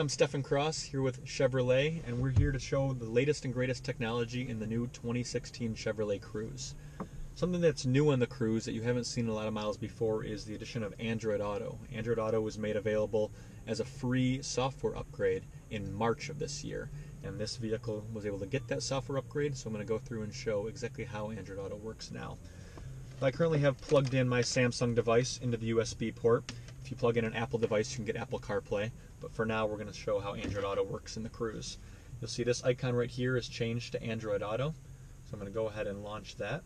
I'm Stefan Cross here with Chevrolet, and we're here to show the latest and greatest technology in the new 2016 Chevrolet Cruze. Something that's new on the Cruze that you haven't seen a lot of models before is the addition of Android Auto. Android Auto was made available as a free software upgrade in March of this year, and this vehicle was able to get that software upgrade, so I'm going to go through and show exactly how Android Auto works now. I currently have plugged in my Samsung device into the USB port. You plug in an Apple device, you can get Apple CarPlay. But for now, we're going to show how Android Auto works in the Cruze. You'll see this icon right here is changed to Android Auto. So I'm going to go ahead and launch that.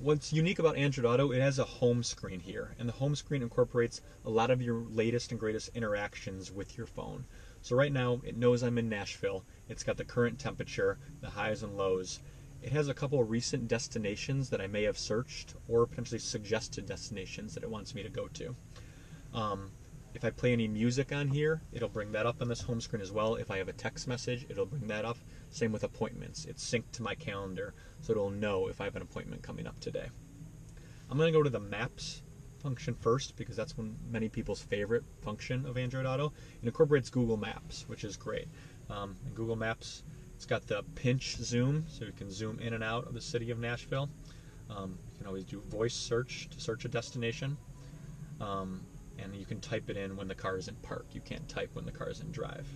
What's unique about Android Auto, it has a home screen here, and the home screen incorporates a lot of your latest and greatest interactions with your phone. So right now, it knows I'm in Nashville. It's got the current temperature, the highs and lows. It has a couple of recent destinations that I may have searched, or potentially suggested destinations that it wants me to go to. Um, if I play any music on here, it'll bring that up on this home screen as well. If I have a text message, it'll bring that up. Same with appointments. It's synced to my calendar, so it'll know if I have an appointment coming up today. I'm going to go to the Maps function first because that's one many people's favorite function of Android Auto. It incorporates Google Maps, which is great. Um, Google Maps, it's got the pinch zoom, so you can zoom in and out of the city of Nashville. Um, you can always do voice search to search a destination. Um, and you can type it in when the car is in park. You can't type when the car is in drive.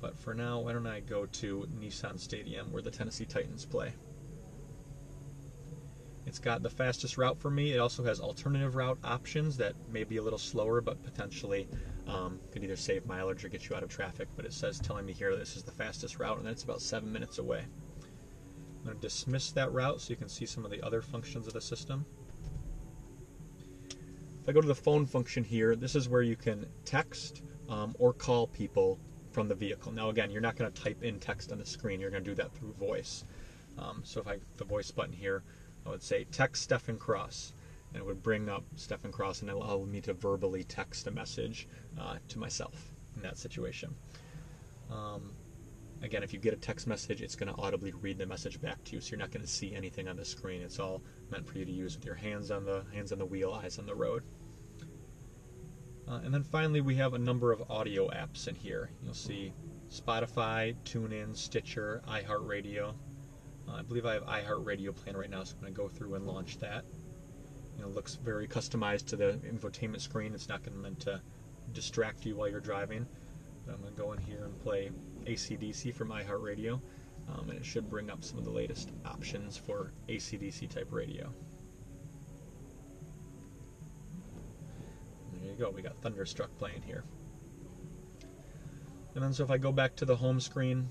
But for now, why don't I go to Nissan Stadium where the Tennessee Titans play. It's got the fastest route for me. It also has alternative route options that may be a little slower, but potentially um, could either save mileage or get you out of traffic. But it says telling me here this is the fastest route, and it's about seven minutes away. I'm going to dismiss that route so you can see some of the other functions of the system. If I go to the phone function here, this is where you can text um, or call people from the vehicle. Now again, you're not going to type in text on the screen, you're going to do that through voice. Um, so if I the voice button here, I would say text Stefan Cross, and it would bring up Stefan Cross and allow me to verbally text a message uh, to myself in that situation. Um, again, if you get a text message, it's going to audibly read the message back to you, so you're not going to see anything on the screen. It's all meant for you to use with your hands on the hands on the wheel, eyes on the road. Uh, and then finally, we have a number of audio apps in here. You'll see Spotify, TuneIn, Stitcher, iHeartRadio. Uh, I believe I have iHeartRadio planned right now, so I'm going to go through and launch that. You know, it looks very customized to the infotainment screen. It's not going to distract you while you're driving. But I'm going to go in here and play AC/DC from iHeartRadio, um, and it should bring up some of the latest options for AC/DC type radio. There you go, we got Thunderstruck playing here. And then so if I go back to the home screen,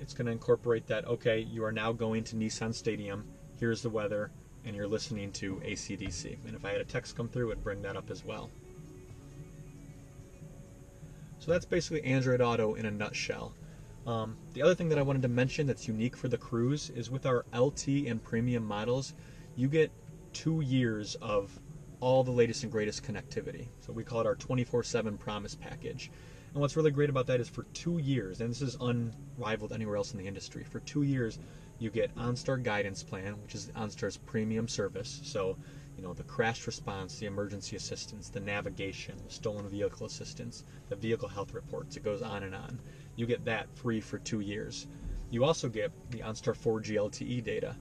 it's going to incorporate that, okay, you are now going to Nissan Stadium, here's the weather, and you're listening to AC/DC. And if I had a text come through, it would bring that up as well. So that's basically Android Auto in a nutshell. Um, the other thing that I wanted to mention that's unique for the Cruze is with our LT and premium models, you get two years of all the latest and greatest connectivity. So we call it our 24 7 promise package. And what's really great about that is for two years, and this is unrivaled anywhere else in the industry, for two years you get OnStar Guidance Plan, which is OnStar's premium service. So you know, the crash response, the emergency assistance, the navigation, the stolen vehicle assistance, the vehicle health reports. It goes on and on. You get that free for two years. You also get the OnStar 4G LTE data.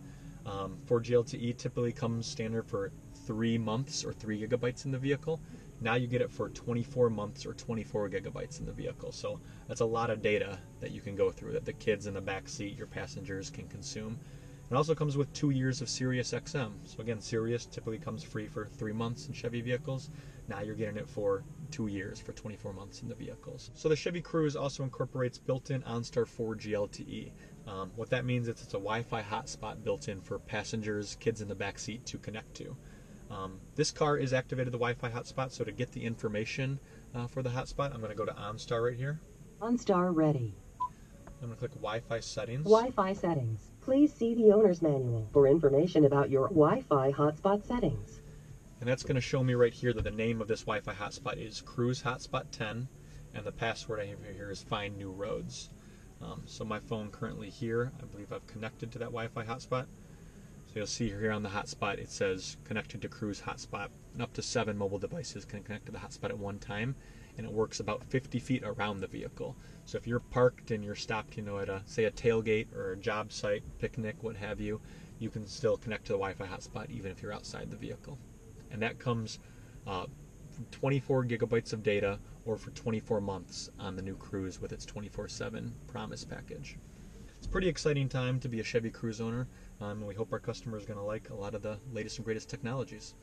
Um, 4G LTE typically comes standard for three months or three gigabytes in the vehicle. Now you get it for 24 months or 24 gigabytes in the vehicle. So that's a lot of data that you can go through that the kids in the back seat, your passengers, can consume. It also comes with two years of Sirius XM. So again, Sirius typically comes free for three months in Chevy vehicles. Now you're getting it for two years for 24 months in the vehicles. So the Chevy Cruze also incorporates built-in OnStar 4G LTE. Um, what that means is it's a Wi-Fi hotspot built in for passengers, kids in the back seat to connect to. Um, this car is activated the Wi-Fi hotspot, so to get the information uh, for the hotspot, I'm going to go to OnStar right here. OnStar ready. I'm going to click Wi-Fi settings. Wi-Fi settings. Please see the owner's manual for information about your Wi-Fi hotspot settings. And that's going to show me right here that the name of this Wi-Fi hotspot is Cruze Hotspot 10, and the password I have here is Find New Roads. Um, so my phone currently here, I believe I've connected to that Wi-Fi hotspot. So you'll see here on the hotspot it says connected to Cruze hotspot. And up to seven mobile devices can connect to the hotspot at one time, and it works about 50 feet around the vehicle. So if you're parked and you're stopped, you know, at a say a tailgate or a job site, picnic, what have you, you can still connect to the Wi-Fi hotspot even if you're outside the vehicle. And that comes uh, 24 gigabytes of data or for 24 months on the new Cruze with its 24/7 Promise package. It's a pretty exciting time to be a Chevy Cruze owner, um, and we hope our customers are going to like a lot of the latest and greatest technologies.